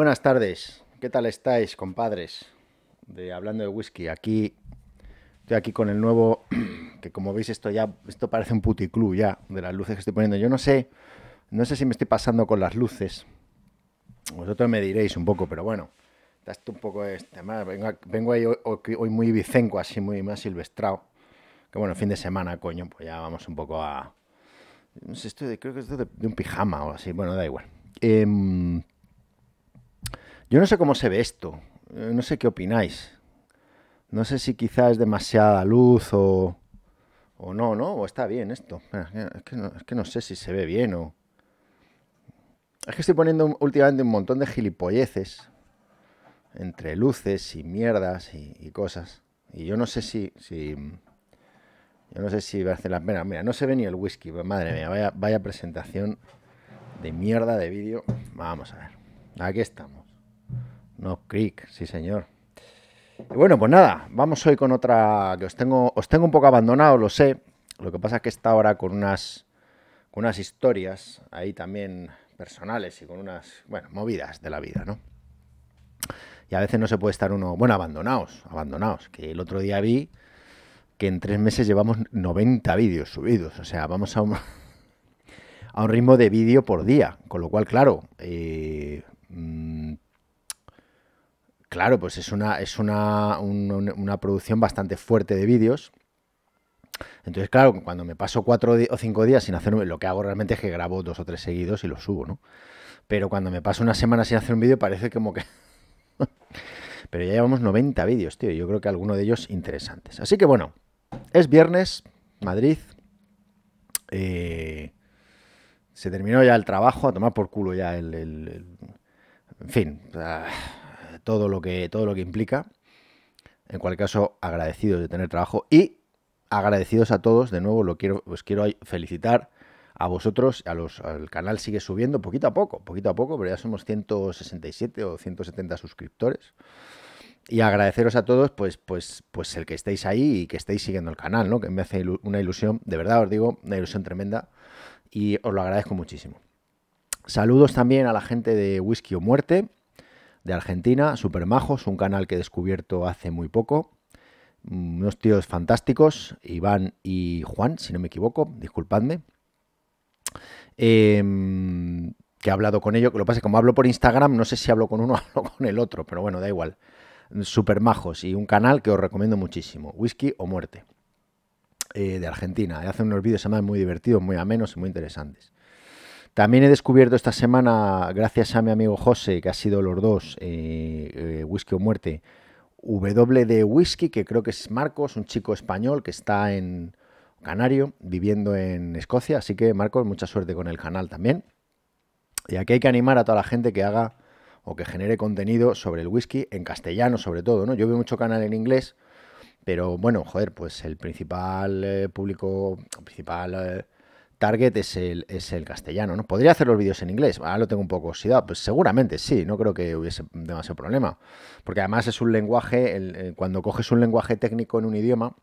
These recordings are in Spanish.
Buenas tardes, ¿qué tal estáis, compadres? De hablando de whisky, aquí estoy aquí con el nuevo, que como veis esto ya, esto parece un puticlub ya, de las luces que estoy poniendo. Yo no sé, no sé si me estoy pasando con las luces. Vosotros me diréis un poco, pero bueno, está esto un poco este, vengo, vengo ahí hoy, muy vicenco, así muy más silvestrado. Que bueno, fin de semana, coño, pues ya vamos un poco a... No sé, esto creo que es de, un pijama o así, bueno, da igual. Eh, yo no sé cómo se ve esto, eh, no sé qué opináis. No sé si quizás es demasiada luz o, o no, ¿no? O está bien esto. Es que, no, sé si se ve bien o... Es que estoy poniendo últimamente un montón de gilipolleces entre luces y mierdas y, cosas. Y yo no sé si, si... Yo no sé si va a hacer la pena. Mira, no se ve ni el whisky. Madre mía, vaya presentación de mierda de vídeo. Vamos a ver. Aquí estamos. No Creek, sí señor. Y bueno, pues nada, vamos hoy con otra que os tengo, os tengo un poco abandonado, lo sé. Lo que pasa es que está ahora con unas, con unas historias ahí también personales y con unas, bueno, movidas de la vida, ¿no? Y a veces no se puede estar uno, bueno, abandonados, abandonados. Que el otro día vi que en tres meses llevamos 90 vídeos subidos, o sea, vamos a un, a un ritmo de vídeo por día, con lo cual, claro, eh, mm, Claro, pues es una, es una, una producción bastante fuerte de vídeos. Entonces, claro, cuando me paso cuatro o cinco días sin hacer lo que hago realmente es que grabo dos o tres seguidos y los subo, ¿no? Pero cuando me paso una semana sin hacer un vídeo parece como que... Pero ya llevamos 90 vídeos, tío. Yo creo que alguno de ellos interesantes. Así que bueno, es viernes, Madrid. Eh, se terminó ya el trabajo, a tomar por culo ya el... en fin, todo lo que, todo lo que implica. En cualquier caso, agradecidos de tener trabajo y agradecidos a todos. De nuevo, lo quiero, os quiero felicitar a vosotros, a los, al canal sigue subiendo poquito a poco, poquito a poco, pero ya somos 167 o 170 suscriptores. Y agradeceros a todos, pues, pues, pues el que estéis ahí y que estéis siguiendo el canal, ¿no? Que me hace una ilusión, de verdad os digo, una ilusión tremenda y os lo agradezco muchísimo. Saludos también a la gente de Whisky o Muerte, de Argentina, super majos, un canal que he descubierto hace muy poco. Mm, unos tíos fantásticos, Iván y Juan, si no me equivoco, disculpadme. Em, que he hablado con ellos, que lo pasa como hablo por Instagram, no sé si hablo con uno o hablo con el otro, pero bueno, da igual. Super majos y un canal que os recomiendo muchísimo, Whisky o Muerte, eh, de Argentina. Hacen unos vídeos además muy divertidos, muy amenos y muy interesantes. También he descubierto esta semana, gracias a mi amigo José, que ha sido los dos, eh, eh, Whisky o Muerte, W de Whisky, que creo que es Marcos, un chico español que está en Canario, viviendo en Escocia. Así que, Marcos, mucha suerte con el canal también. Y aquí hay que animar a toda la gente que haga o que genere contenido sobre el whisky en castellano, sobre todo, ¿no? Yo veo mucho canal en inglés, pero bueno, joder, pues el principal eh, público, principal target es el, es el castellano, ¿no? ¿Podría hacer los vídeos en inglés? Ahora lo tengo un poco oxidado. Pues seguramente sí, no creo que hubiese demasiado problema. Porque además es un lenguaje, cuando coges un lenguaje técnico en un idioma,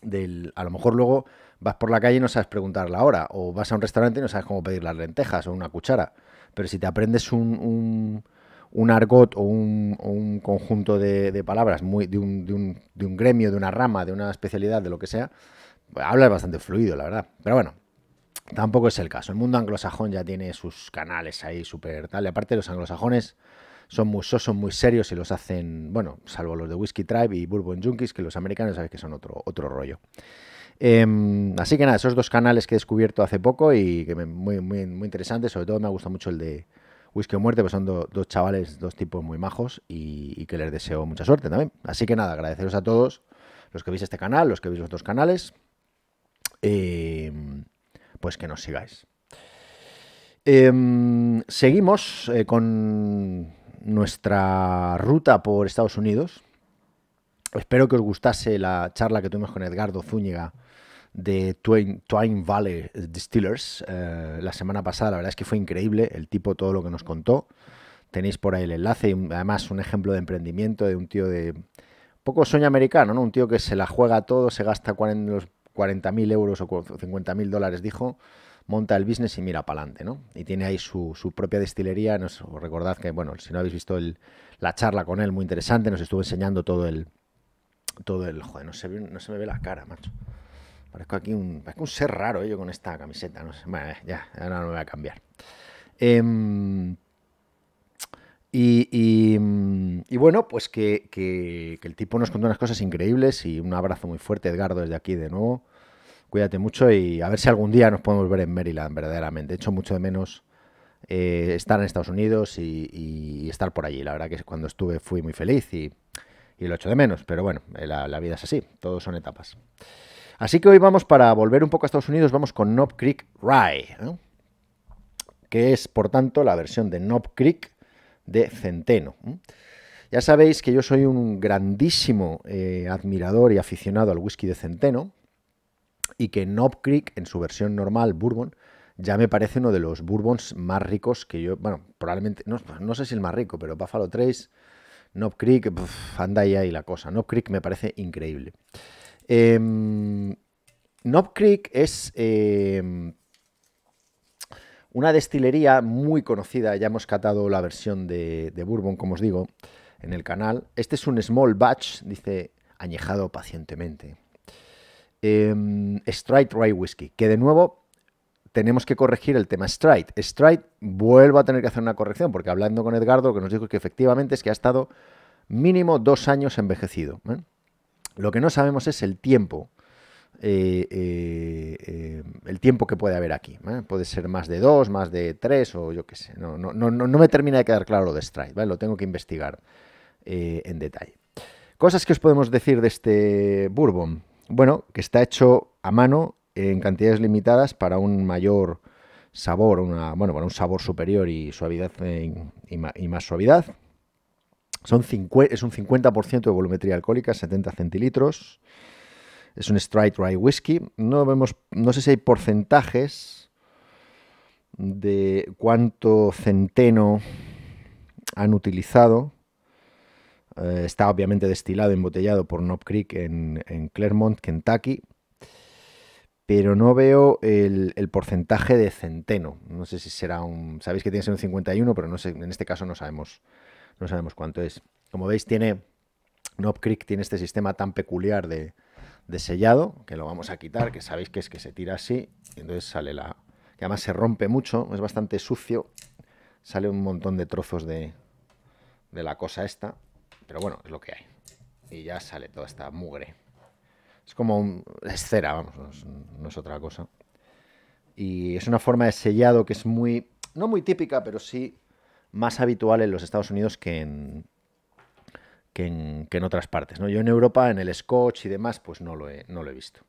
del, a lo mejor luego vas por la calle y no sabes preguntar la hora, o vas a un restaurante y no sabes cómo pedir las lentejas o una cuchara. Pero si te aprendes un, un, argot o un, conjunto de, palabras muy, de, un, de, un, de un gremio, de una rama, de una especialidad, de lo que sea, hablas bastante fluido, la verdad. Pero bueno, Tampoco es el caso. El mundo anglosajón ya tiene sus canales ahí súper tal. Y aparte los anglosajones son muy, son muy serios y los hacen, bueno, salvo los de Whiskey Tribe y Bourbon Junkies, que los americanos sabes que son otro, otro rollo. Em, así que nada, esos dos canales que he descubierto hace poco y que me, muy, muy, muy interesantes. Sobre todo me ha gustado mucho el de Whisky o Muerte, pues son dos chavales, dos tipos muy majos y, que les deseo mucha suerte también. Así que nada, agradeceros a todos los que veis este canal, los que veis los dos canales. Eh, pues que nos sigáis. Em, seguimos eh, con nuestra ruta por Estados Unidos. Espero que os gustase la charla que tuvimos con Edgardo Zúñiga de Twain, Valley Distillers eh, la semana pasada. La verdad es que fue increíble el tipo, todo lo que nos contó. Tenéis por ahí el enlace y además un ejemplo de emprendimiento de un tío de poco sueño americano, ¿no? Un tío que se la juega todo, se gasta 40, 40.000 euros o 50.000 dólares, dijo, monta el business y mira para adelante, ¿no? Y tiene ahí su, propia destilería. Nos, recordad que, bueno, si no habéis visto la charla con él, muy interesante, nos estuvo enseñando todo el. Todo el. Joder, no se, no se me ve la cara, macho. Parezco aquí un, parezco un ser raro ¿eh? yo con esta camiseta. No sé. Bueno, ya, ahora no me voy a cambiar. Em, y, bueno, pues que, el tipo nos contó unas cosas increíbles y un abrazo muy fuerte, Edgardo, desde aquí de nuevo. Cuídate mucho y a ver si algún día nos podemos ver en Maryland, verdaderamente. He hecho mucho de menos eh, estar en Estados Unidos y, estar por allí. La verdad que cuando estuve fui muy feliz y, lo echo de menos. Pero bueno, eh, la, vida es así, todos son etapas. Así que hoy vamos para volver un poco a Estados Unidos, vamos con Knob Creek Rye, que es por tanto la versión de Knob Creek de Centeno. Ya sabéis que yo soy un grandísimo eh, admirador y aficionado al whisky de Centeno y que Knob Creek, en su versión normal, Bourbon, ya me parece uno de los Bourbons más ricos que yo, bueno, probablemente, no, sé si el más rico, pero Buffalo Trace, Knob Creek, anda ahí, ahí la cosa. Knob Creek me parece increíble. Em, Knob Creek es em, una destilería muy conocida, ya hemos catado la versión de, de Bourbon, como os digo, en el canal. Este es un small batch, dice, añejado pacientemente. Eh, Stride Rye Whiskey, que de nuevo tenemos que corregir el tema Stride. Stride, vuelvo a tener que hacer una corrección, porque hablando con Edgardo, que nos dijo que efectivamente es que ha estado mínimo dos años envejecido. ¿eh? Lo que no sabemos es el tiempo. Eh, eh, el tiempo que puede haber aquí. Puede ser más de dos, más de tres, o yo qué sé. No, no, no, no, me termina de quedar claro lo de Stride, lo tengo que investigar en detalle. Cosas que os podemos decir de este Bourbon. Bueno, que está hecho a mano en cantidades limitadas para un mayor sabor, una, bueno, para un sabor superior y suavidad y, más suavidad. Son es un 50% de volumetría alcohólica, 70 centilitros. Es un straight rye whisky. No vemos, no sé si hay porcentajes de cuánto centeno han utilizado. Eh, está obviamente destilado, embotellado por Knob Creek en, Claremont, Kentucky. Pero no veo el, porcentaje de centeno. No sé si será un. Sabéis que tiene que ser un 51, pero en este caso no sabemos, no sabemos cuánto es. Como veis, tiene. Knob Creek tiene este sistema tan peculiar de, sellado, que lo vamos a quitar, que sabéis que es que se tira así, y entonces sale la. que además se rompe mucho, es bastante sucio. Sale un montón de trozos de, de la cosa esta. Pero bueno, es lo que hay. Y ya sale toda esta mugre. Es como un, es cera, vamos, no es, otra cosa. Y es una forma de sellado que es muy, no muy típica, pero sí más habitual en los Estados Unidos que en, que en, otras partes. ¿no? Yo en Europa, en el Scotch y demás, pues no lo, he, visto.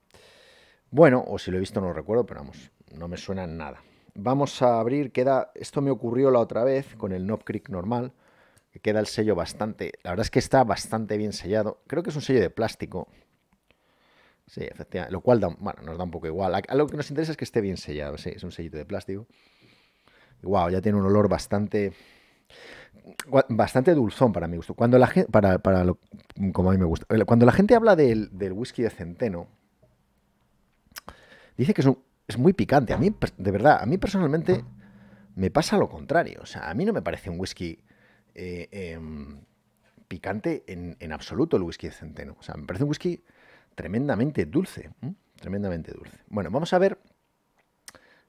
Bueno, o si lo he visto no lo recuerdo, pero vamos, no me suena nada. Vamos a abrir, queda, esto me ocurrió la otra vez con el Knob Creek normal que queda el sello bastante, la verdad es que está bastante bien sellado. Creo que es un sello de plástico. Sí, efectivamente, lo cual bueno, nos da un poco igual. Lo que nos interesa es que esté bien sellado, sí, es un sellito de plástico. Wow, ya tiene un olor bastante bastante dulzón para mi gusto. Cuando la gente, para, para como a mí me gusta, cuando la gente habla del, del whisky de centeno, dice que es, es muy picante. A mí, de verdad, a mí personalmente me pasa lo contrario. O sea, a mí no me parece un whisky eh, em, picante en, absoluto el whisky de centeno. O sea, me parece un whisky tremendamente dulce. Tremendamente dulce. Bueno, vamos a ver.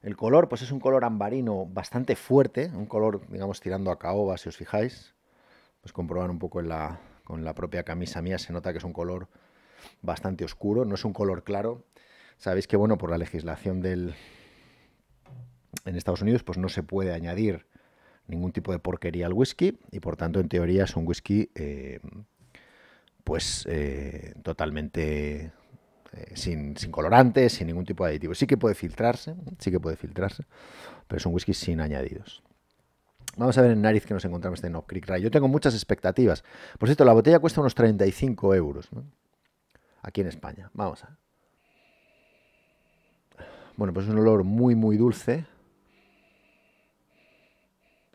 El color, pues es un color ambarino bastante fuerte, un color, digamos, tirando a caoba, si os fijáis. Pues comprobar un poco con la propia camisa mía, se nota que es un color bastante oscuro, no es un color claro. Sabéis que, bueno, por la legislación del, en Estados Unidos, pues no se puede añadir ningún tipo de porquería al whisky y por tanto en teoría es un whisky eh, pues eh, totalmente eh, sin, sin, colorantes, sin ningún tipo de aditivo. Sí que puede filtrarse, sí que puede filtrarse, pero es un whisky sin añadidos. Vamos a ver en nariz que nos encontramos este No Creek Rye. Yo tengo muchas expectativas. Por cierto, la botella cuesta unos 35 euros aquí en España. Vamos a Bueno, pues es un olor muy, muy dulce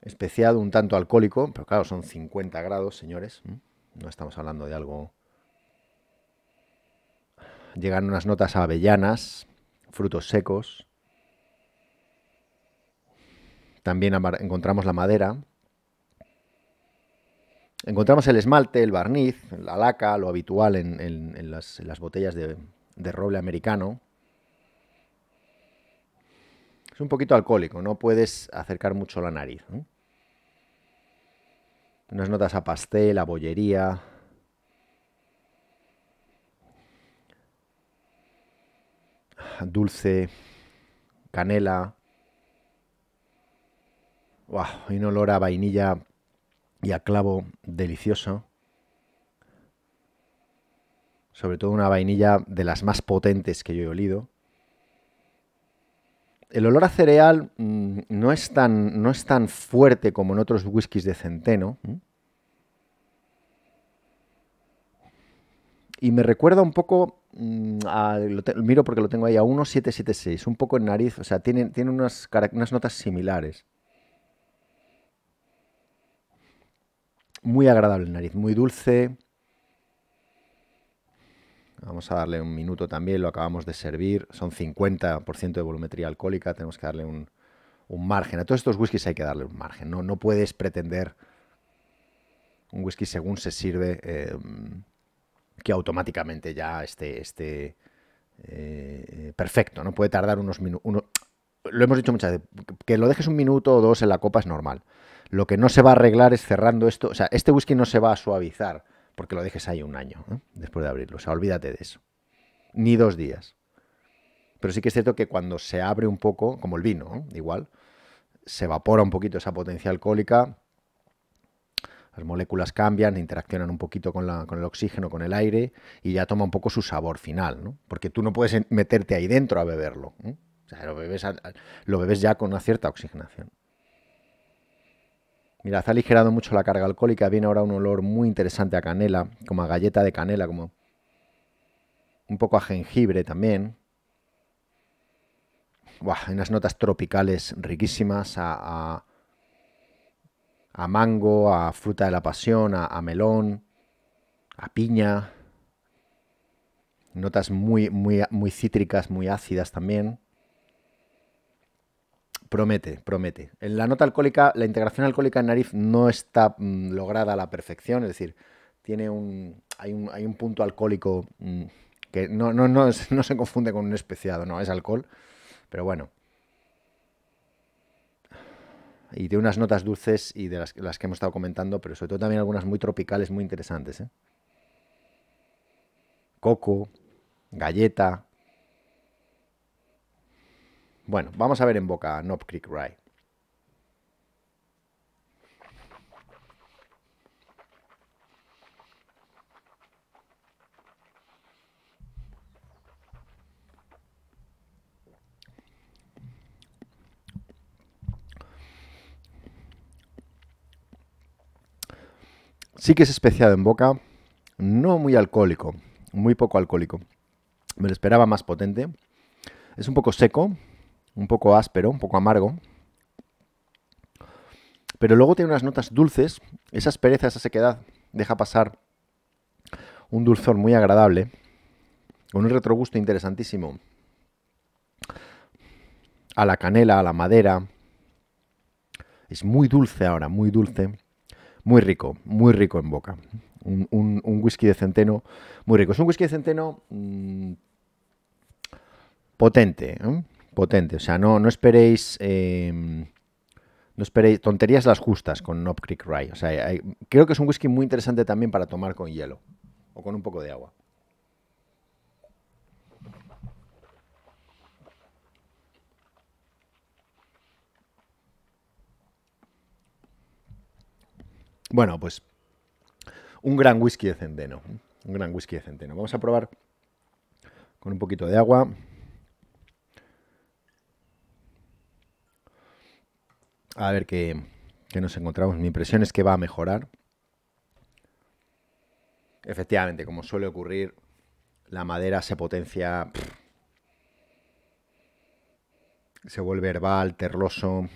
especiado, un tanto alcohólico, pero claro, son 50 grados, señores. No estamos hablando de algo... Llegan unas notas avellanas, frutos secos. También encontramos la madera. Encontramos el esmalte, el barniz, la laca, lo habitual en, las, botellas de, roble americano. Es un poquito alcohólico, no puedes acercar mucho la nariz. Unas notas a pastel, a bollería. Dulce, canela. Wow, y un olor a vainilla y a clavo delicioso. Sobre todo una vainilla de las más potentes que yo he olido. El olor a cereal mm, no, es tan, no, es tan, fuerte como en otros whiskies de centeno. Y me recuerda un poco, mm, miro porque lo tengo ahí, a 1776, un poco en nariz, o sea, tiene, tiene unas, unas notas similares. Muy agradable en nariz, muy dulce. Vamos a darle un minuto también, lo acabamos de servir. Son 50% de volumetría alcohólica, tenemos que darle un, margen. A todos estos whiskies hay que darle un margen. No, no puedes pretender un whisky según se sirve em, que automáticamente ya esté, esté eh, perfecto. No puede tardar unos minutos. Lo hemos dicho muchas veces, que lo dejes un minuto o dos en la copa es normal. Lo que no se va a arreglar es cerrando esto. O sea, este whisky no se va a suavizar porque lo dejes ahí un año después de abrirlo. O sea, olvídate de eso. Ni dos días. Pero sí que es cierto que cuando se abre un poco, como el vino, igual, se evapora un poquito esa potencia alcohólica, las moléculas cambian, interaccionan un poquito con, el oxígeno, con el aire, y ya toma un poco su sabor final, ¿no? Porque tú no puedes meterte ahí dentro a beberlo. O sea, lo bebes, lo bebes ya con una cierta oxigenación. Mira, ha aligerado mucho la carga alcohólica. Viene ahora un olor muy interesante a canela, como a galleta de canela, como un poco a jengibre también. hay unas notas tropicales riquísimas a, mango, a fruta de la pasión, a, melón, a piña. Notas muy, muy, muy cítricas, muy ácidas también. Promete, promete. En la nota alcohólica, la integración alcohólica en nariz no está mm, lograda a la perfección, es decir, tiene un, hay, un, hay un punto alcohólico mm, que no, no, no, no, se confunde con un especiado, no, es alcohol, pero bueno. Y de unas notas dulces y de las, las, que hemos estado comentando, pero sobre todo también algunas muy tropicales, muy interesantes. ¿eh? Coco, galleta, bueno, vamos a ver en boca Knob Creek Rye. Sí que es especiado en boca, no muy alcohólico, muy poco alcohólico. Me lo esperaba más potente. Es un poco seco, un poco áspero, un poco amargo. Pero luego tiene unas notas dulces, esa aspereza, esa sequedad, deja pasar un dulzor muy agradable, con un retrogusto interesantísimo a la canela, a la madera. Es muy dulce ahora, muy dulce, muy rico, muy rico en boca. Un, whisky de centeno muy rico. Es un whisky de centeno mm, potente. ¿eh? potente. O sea, no, no esperéis. Em, no esperéis tonterías las justas con Knob Creek Rye. O sea, creo que es un whisky muy interesante también para tomar con hielo o con un poco de agua. Bueno, pues un gran whisky de centeno. Un gran whisky de centeno. Vamos a probar con un poquito de agua. A ver qué, nos encontramos. Mi impresión es que va a mejorar. Efectivamente, como suele ocurrir, la madera se potencia, se vuelve herbal, terloso.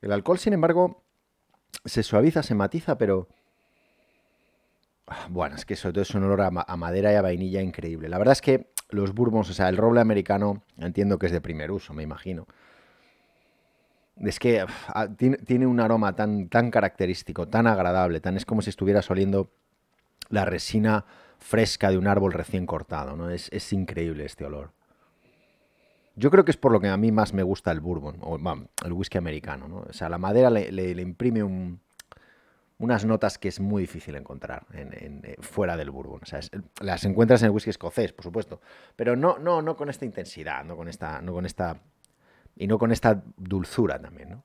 El alcohol, sin embargo, se suaviza, se matiza, pero... Ah, bueno, es que eso todo es un olor a, madera y a vainilla increíble. La verdad es que los bourbons, o sea, el roble americano, entiendo que es de primer uso, me imagino. Es que ah, tiene, un aroma tan, tan característico, tan agradable, tan es como si estuvieras oliendo la resina fresca de un árbol recién cortado, ¿no? Es, increíble este olor. Yo creo que es por lo que a mí más me gusta el bourbon, o el whisky americano, ¿no? O sea, la madera le imprime un, unas notas que es muy difícil encontrar en, eh, fuera del bourbon. O sea, las encuentras en el whisky escocés, por supuesto, pero no, no, no con esta intensidad, no con esta, no con esta y no con esta dulzura también, ¿no?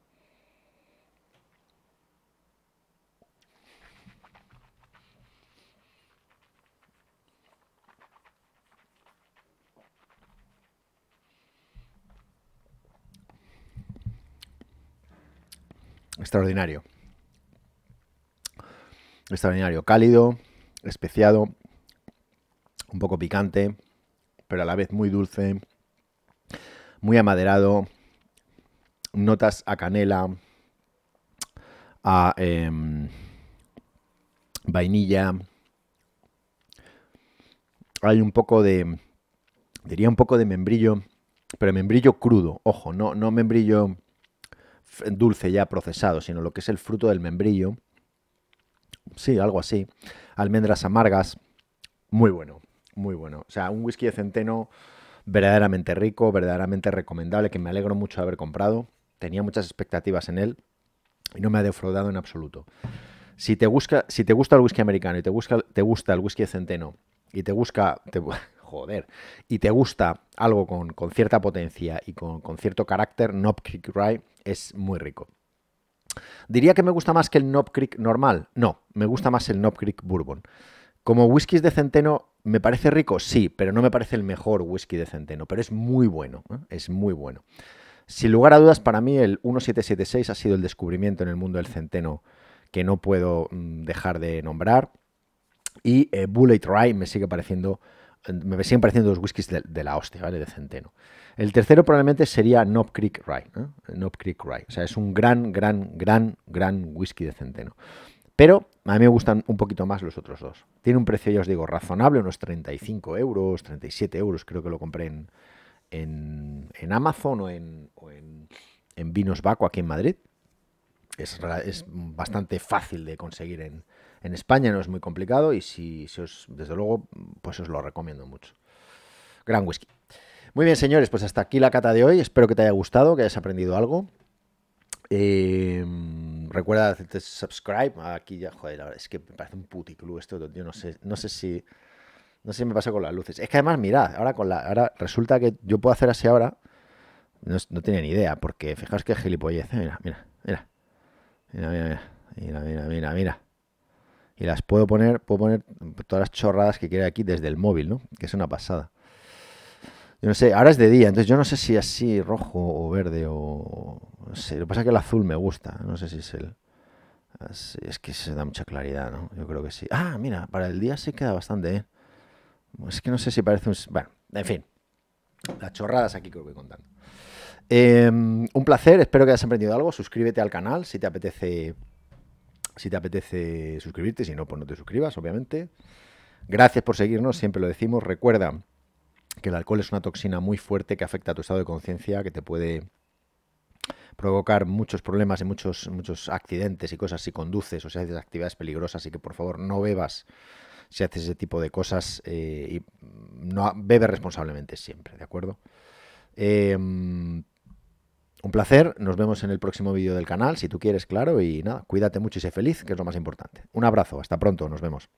Extraordinario. Extraordinario, cálido, especiado, un poco picante, pero a la vez muy dulce, muy amaderado, notas a canela, a em, vainilla, hay un poco de, diría un poco de membrillo, pero membrillo crudo, ojo, no, no membrillo dulce ya procesado, sino lo que es el fruto del membrillo Sí, algo así. Almendras amargas. Muy bueno, muy bueno. O sea, un whisky de centeno verdaderamente rico, verdaderamente recomendable, que me alegro mucho de haber comprado. Tenía muchas expectativas en él y no me ha defraudado en absoluto. Si te, busca, si te gusta el whisky americano y te, gusta, te gusta el whisky de centeno y te busca... joder. Y te gusta algo con, cierta potencia y con, con cierto carácter, Knob Creek Rye es muy rico. ¿Diría que me gusta más que el Knob Creek normal? No, me gusta más el Knob Creek Bourbon. Como whiskies de centeno, ¿me parece rico? Sí, pero no me parece el mejor whisky de centeno, pero es muy bueno, ¿eh? es muy bueno. Sin lugar a dudas, para mí el 1776 ha sido el descubrimiento en el mundo del centeno que no puedo mm, dejar de nombrar. Y eh, Bullet Rye me sigue pareciendo, me siguen pareciendo los whiskies de, la hostia, ¿vale? De centeno. El tercero probablemente sería Knob Creek Rye. Creek Rye. O sea, es un gran, gran, gran, gran whisky de centeno. Pero a mí me gustan un poquito más los otros dos. Tiene un precio, ya os digo, razonable, unos 35 euros, 37 euros, creo que lo compré en, en, Amazon o, en, en, Vinos Baco aquí en Madrid. Es, es bastante fácil de conseguir en, en, España, no es muy complicado y si, os, desde luego, pues os lo recomiendo mucho. Gran whisky. Muy bien, señores, pues hasta aquí la cata de hoy. Espero que te haya gustado, que hayas aprendido algo. Eh, recuerda hacerte subscribe. Aquí ya, joder, la verdad es que me parece un puticlub esto. Yo no sé, no sé si. No sé si me pasa con las luces. Es que además, mirad, ahora con la. Ahora resulta que yo puedo hacer así ahora. No, no tiene ni idea, porque fijaos que gilipollez. Mira, mira, mira. Mira, mira, mira. Mira, mira, mira, Y las puedo poner, puedo poner todas las chorradas que quiera aquí desde el móvil, ¿no? Que es una pasada. Yo no sé, ahora es de día, entonces yo no sé si así rojo o verde o... No sé, lo que pasa es que el azul me gusta, no sé si es el... es que se da mucha claridad, ¿no? Yo creo que sí. Ah, mira, para el día sí queda bastante, ¿eh? Es que no sé si parece un... Bueno, en fin. Las chorradas aquí que os voy contando. Em, un placer, espero que hayas aprendido algo. Suscríbete al canal si te apetece... Si te apetece suscribirte, si no, pues no te suscribas, obviamente. Gracias por seguirnos, siempre lo decimos. Recuerda que el alcohol es una toxina muy fuerte que afecta a tu estado de conciencia, que te puede provocar muchos problemas y muchos, muchos accidentes y cosas si conduces o si haces actividades peligrosas, así que por favor no bebas si haces ese tipo de cosas eh, y no bebe responsablemente siempre, ¿de acuerdo? Em, un placer, nos vemos en el próximo vídeo del canal, si tú quieres, claro, y nada, cuídate mucho y sé feliz, que es lo más importante. Un abrazo, hasta pronto, nos vemos.